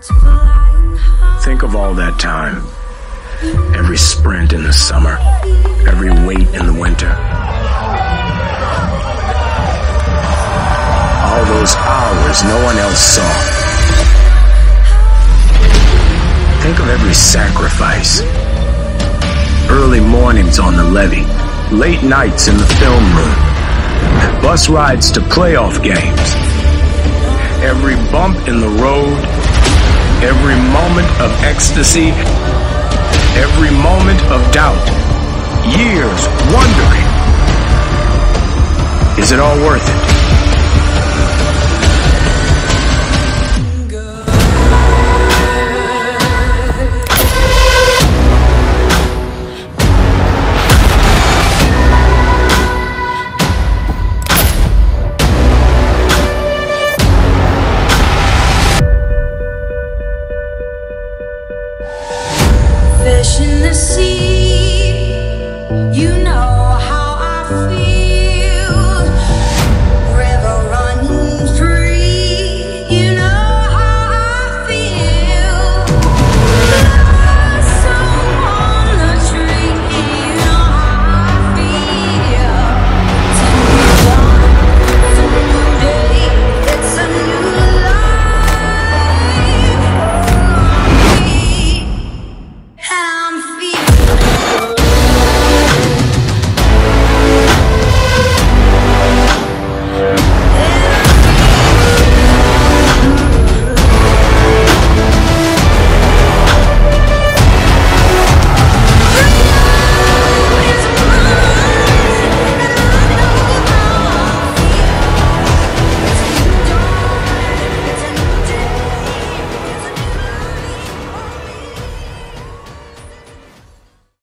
Think of all that time. Every sprint in the summer, every weight in the winter. All those hours no one else saw. Think of every sacrifice. Early mornings on the levee, late nights in the film room, bus rides to playoff games. Every bump in the road, every moment of ecstasy, every moment of doubt, years wondering, is it all worth it? see, you know.